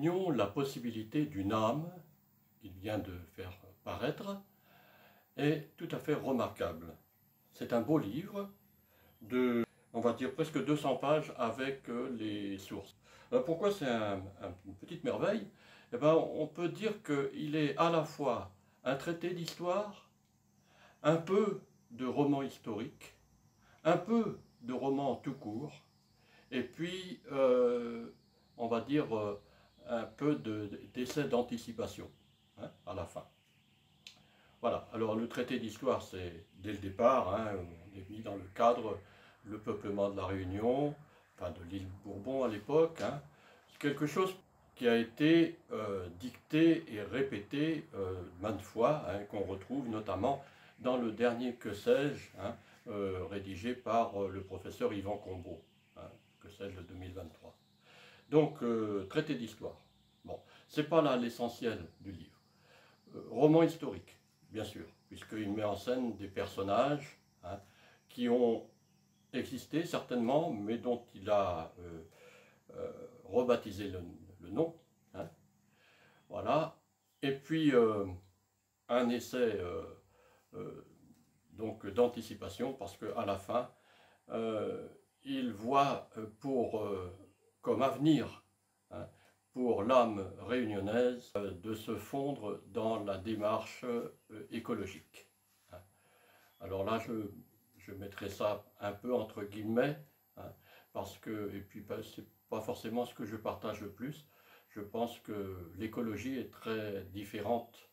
La possibilité d'une âme, qu'il vient de faire paraître, est tout à fait remarquable. C'est un beau livre de, on va dire, presque 200 pages avec euh, les sources. pourquoi c'est une petite merveille? Eh ben, On peut dire qu'il est à la fois un traité d'histoire, un peu de roman historique, un peu de roman tout court, et puis, euh, on va dire, euh, un peu d'essai d'anticipation hein, à la fin. Voilà, alors le traité d'histoire, c'est dès le départ, hein, on est mis dans le cadre le peuplement de la Réunion, enfin de l'île Bourbon à l'époque, hein. quelque chose qui a été euh, dicté et répété maintes fois, qu'on retrouve notamment dans le dernier Que sais-je, euh, rédigé par euh, le professeur Yvan Combeau, que celle de 2023. Donc, euh, traité d'histoire. Bon, c'est pas là l'essentiel du livre. roman historique, bien sûr, puisqu'il met en scène des personnages hein, qui ont existé certainement, mais dont il a rebaptisé le, nom. Hein. voilà. Et puis, un essai donc d'anticipation, parce qu'à la fin, euh, il voit euh, pour, euh, comme avenir hein, pour l'âme réunionnaise de se fondre dans la démarche écologique. Hein. Alors là, je, je, mettrai ça un peu entre guillemets, hein, parce que, et puis c'est pas forcément ce que je partage le plus, je pense que l'écologie est très différente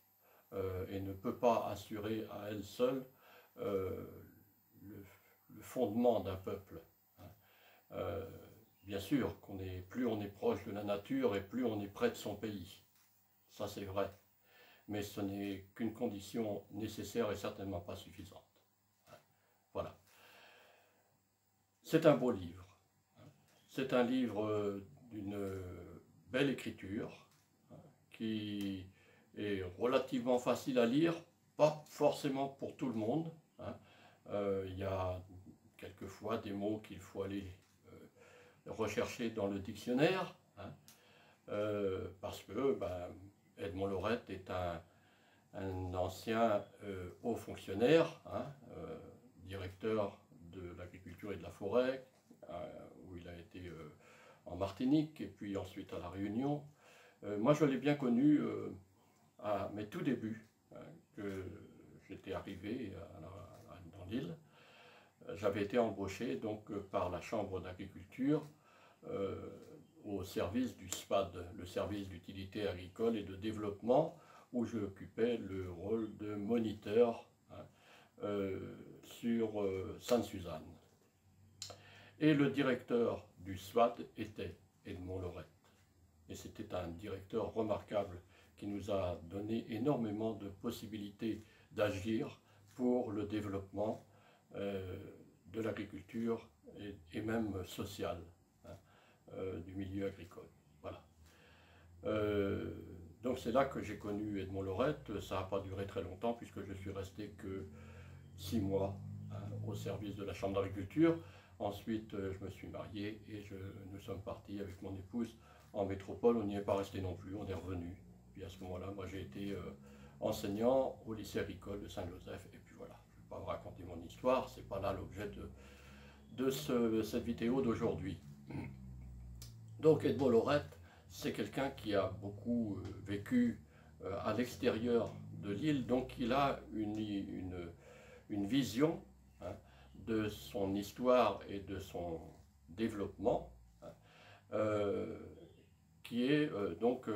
et ne peut pas assurer à elle seule euh, le, fondement d'un peuple. Euh, bien sûr, qu'on est, plus on est proche de la nature et plus on est près de son pays. Ça, c'est vrai. Mais ce n'est qu'une condition nécessaire et certainement pas suffisante. Hein. Voilà. C'est un beau livre. Hein. C'est un livre d'une belle écriture qui est relativement facile à lire, pas forcément pour tout le monde, Hein. Euh, il y a quelquefois des mots qu'il faut aller euh, rechercher dans le dictionnaire, hein. euh, parce que ben, Edmond Lorette est un, ancien haut fonctionnaire, hein, directeur de l'agriculture et de la forêt, où il a été en Martinique et puis ensuite à La Réunion. moi, je l'ai bien connu à mes tout débuts, que j'étais arrivé dans l'île, j'avais été embauché donc par la Chambre d'agriculture euh, au service du SPAD, le service d'utilité agricole et de développement, où j'occupais le rôle de moniteur hein, euh, sur euh, Sainte-Suzanne. Et le directeur du SPAD était Edmond Lorette. Et c'était un directeur remarquable qui nous a donné énormément de possibilités d'agir pour le développement euh, de l'agriculture et, même social hein, euh, du milieu agricole. Voilà. Euh, donc c'est là que j'ai connu Edmond Lorette. Ça n'a pas duré très longtemps puisque je suis resté que six mois hein, au service de la Chambre d'agriculture. Ensuite, je me suis marié et nous sommes partis avec mon épouse en métropole. On n'y est pas resté non plus, on est revenu. Puis à ce moment-là, moi j'ai été enseignant au lycée agricole de Saint-Joseph. Raconter mon histoire, c'est pas là l'objet de, de cette vidéo d'aujourd'hui. Donc Edmond Lorette, c'est quelqu'un qui a beaucoup euh, vécu euh, à l'extérieur de l'île, donc il a une, vision hein, de son histoire et de son développement hein, euh, qui est donc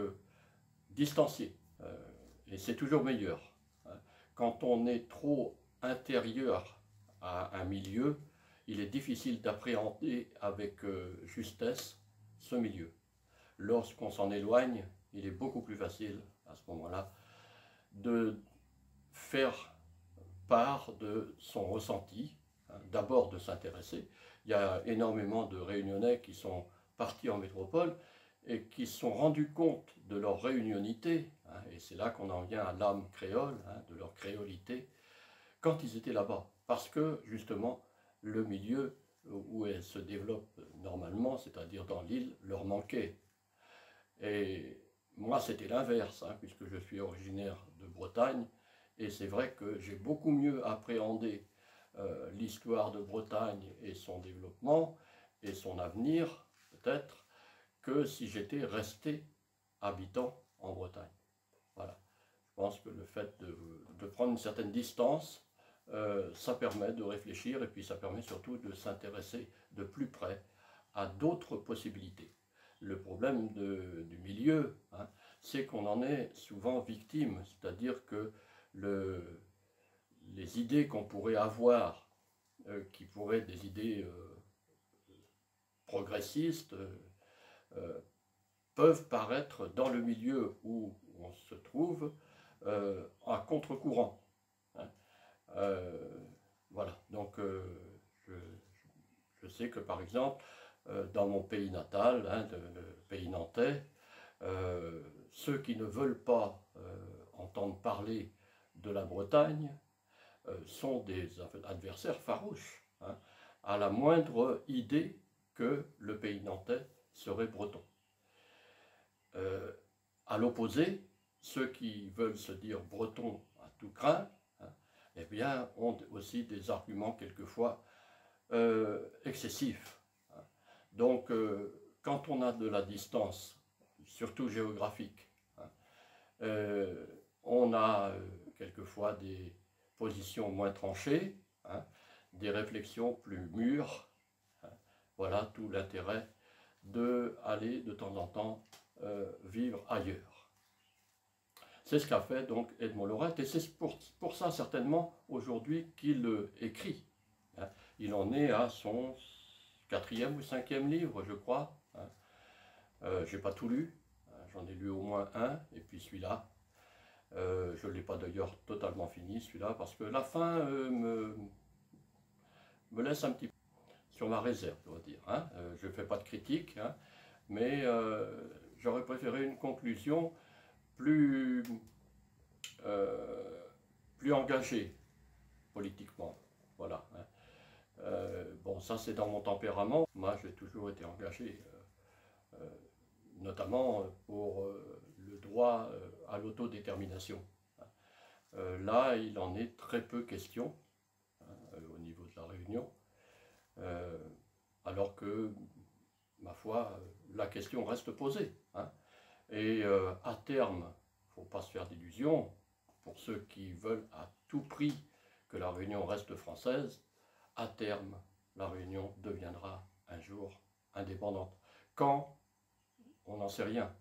distancié. Et c'est toujours meilleur. Hein. Quand on est trop intérieur à un milieu, il est difficile d'appréhender avec euh, justesse ce milieu. Lorsqu'on s'en éloigne, il est beaucoup plus facile à ce moment-là de faire part de son ressenti, hein. d'abord de s'intéresser. Il y a énormément de réunionnais qui sont partis en métropole et qui se sont rendus compte de leur réunionité, hein, et c'est là qu'on en vient à l'âme créole, hein, de leur créolité, quand ils étaient là-bas. Parce que, justement, le milieu où elles se développent normalement, c'est-à-dire dans l'île, leur manquait. Et moi, c'était l'inverse, hein, puisque je suis originaire de Bretagne, et c'est vrai que j'ai beaucoup mieux appréhendé euh, l'histoire de Bretagne et son développement et son avenir, peut-être, que si j'étais resté habitant en Bretagne. Voilà. Je pense que le fait de, prendre une certaine distance, euh, ça permet de réfléchir et puis ça permet surtout de s'intéresser de plus près à d'autres possibilités. Le problème du milieu, hein, c'est qu'on en est souvent victime, c'est-à-dire que le, les idées qu'on pourrait avoir, euh, qui pourraient être des idées euh, progressistes, peuvent paraître dans le milieu où on se trouve à contre-courant. Hein. voilà, donc je, je, sais que par exemple, dans mon pays natal, hein, le pays nantais, ceux qui ne veulent pas entendre parler de la Bretagne euh, sont des adversaires farouches, hein, à la moindre idée que le pays nantais serait breton. Euh, à l'opposé, ceux qui veulent se dire bretons à tout craint, eh bien, ont aussi des arguments quelquefois euh, excessifs. Hein. Donc, quand on a de la distance, surtout géographique, on a quelquefois des positions moins tranchées, hein, des réflexions plus mûres. Hein. voilà tout l'intérêt d'aller de temps en temps euh, vivre ailleurs. C'est ce qu'a fait donc Edmond Lorette, et c'est pour, pour, ça certainement aujourd'hui qu'il écrit. Hein. Il en est à son quatrième ou cinquième livre, je crois. Euh, je n'ai pas tout lu, j'en ai lu au moins un, et puis celui-là, euh, je ne l'ai pas d'ailleurs totalement fini celui-là parce que la fin euh, me, me, laisse un petit peu sur ma réserve, je dois dire. Hein. Euh, je ne fais pas de critique, hein, mais j'aurais préféré une conclusion plus, plus engagée politiquement. Voilà. Hein. bon, ça c'est dans mon tempérament. Moi j'ai toujours été engagé, notamment pour le droit euh, à l'autodétermination. Euh, là, il en est très peu question hein, euh, au niveau de la Réunion, alors que, ma foi, la question reste posée. Hein. Et à terme, il ne faut pas se faire d'illusions, pour ceux qui veulent à tout prix que la Réunion reste française, à terme, la Réunion deviendra un jour indépendante. Quand? On n'en sait rien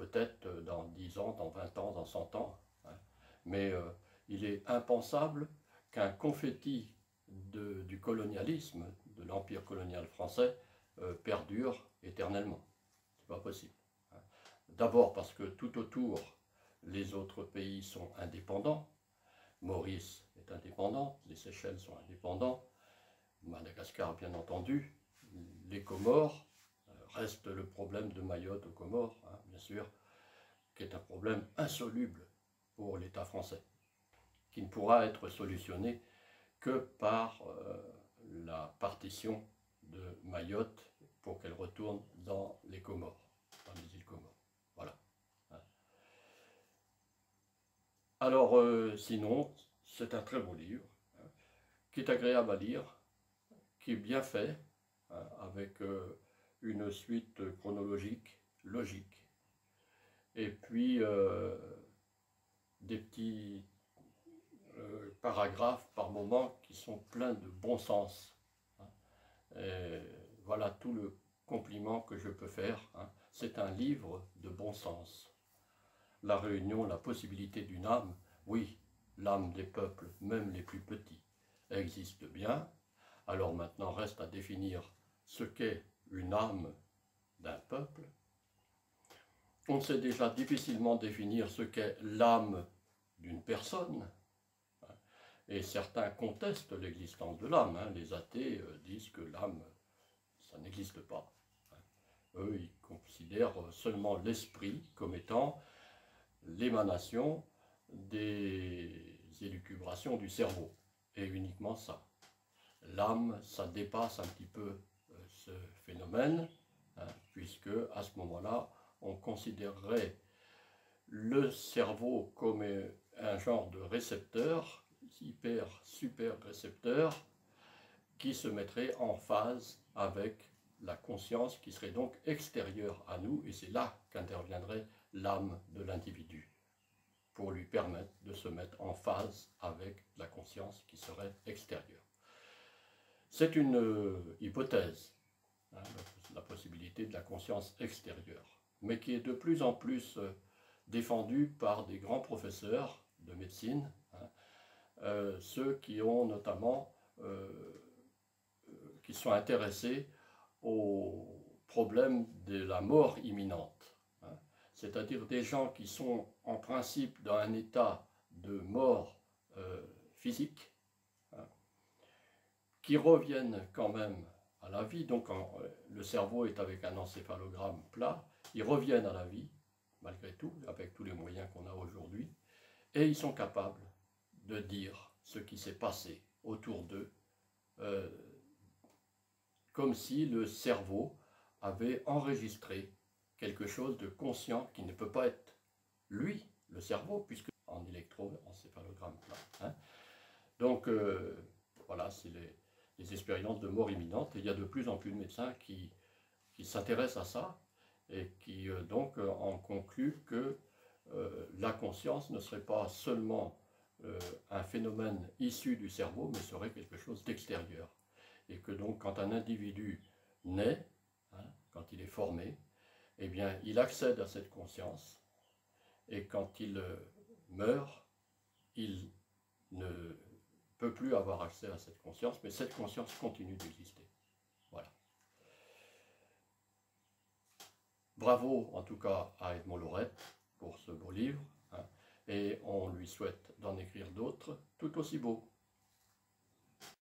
peut-être euh, dans 10 ans, dans 20 ans, dans 100 ans. Hein. Mais euh, il est impensable qu'un confetti du colonialisme, de l'empire colonial français, euh, perdure éternellement. C'est pas possible. D'abord parce que tout autour, les autres pays sont indépendants. Maurice est indépendant, les Seychelles sont indépendants, Madagascar bien entendu, les Comores, reste le problème de Mayotte aux Comores, hein, bien sûr, qui est un problème insoluble pour l'État français, qui ne pourra être solutionné que par euh, la partition de Mayotte pour qu'elle retourne dans les Comores, dans les îles Comores. Voilà. Hein. Alors, euh, sinon, c'est un très beau livre, hein, qui est agréable à lire, qui est bien fait, avec... Euh, une suite chronologique, logique, et puis euh, des petits paragraphes par moment qui sont pleins de bon sens. Hein. voilà tout le compliment que je peux faire. Hein. C'est un livre de bon sens. La réunion, la possibilité d'une âme, oui, l'âme des peuples, même les plus petits, existe bien. Alors maintenant reste à définir ce qu'est une âme d'un peuple, on sait déjà difficilement définir ce qu'est l'âme d'une personne. Et certains contestent l'existence de l'âme. Hein. Les athées euh, disent que l'âme, ça n'existe pas. Eux, ils considèrent seulement l'esprit comme étant l'émanation des élucubrations du cerveau. Et uniquement ça. l'âme, ça dépasse un petit peu euh, ce phénomène, hein, puisque à ce moment-là, on considérerait le cerveau comme un genre de récepteur, hyper super récepteur, qui se mettrait en phase avec la conscience qui serait donc extérieure à nous, et c'est là qu'interviendrait l'âme de l'individu, pour lui permettre de se mettre en phase avec la conscience qui serait extérieure. C'est une euh, hypothèse, hein, la possibilité de la conscience extérieure, mais qui est de plus en plus euh, défendue par des grands professeurs de médecine, hein, euh, ceux qui ont notamment, qui sont intéressés au problème de la mort imminente, hein. c'est-à-dire des gens qui sont principe dans un état de mort euh, physique, hein, qui reviennent quand même à la vie, donc euh, le cerveau est avec un encéphalogramme plat, ils reviennent à la vie, malgré tout, avec tous les moyens qu'on a aujourd'hui, et ils sont capables de dire ce qui s'est passé autour d'eux euh, comme si le cerveau avait enregistré quelque chose de conscient qui ne peut pas être lui, le cerveau, puisque en électroencéphalogramme plat. Hein. Donc euh, voilà, c'est les, expériences de mort imminente, il y a de plus en plus de médecins qui, s'intéressent à ça, et qui euh, donc euh, en concluent que la conscience ne serait pas seulement un phénomène issu du cerveau, mais serait quelque chose d'extérieur et que donc quand un individu naît, hein, quand il est formé, eh bien il accède à cette conscience, et quand il euh, meurt, il ne peut plus avoir accès à cette conscience, mais cette conscience continue d'exister. Voilà. Bravo en tout cas à Edmond Laurette pour ce beau livre, hein, et on lui souhaite d'en écrire d'autres tout aussi beaux.